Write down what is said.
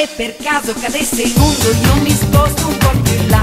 se per caso cadesse il mondo io mi sposto un po' più in là.